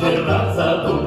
się not do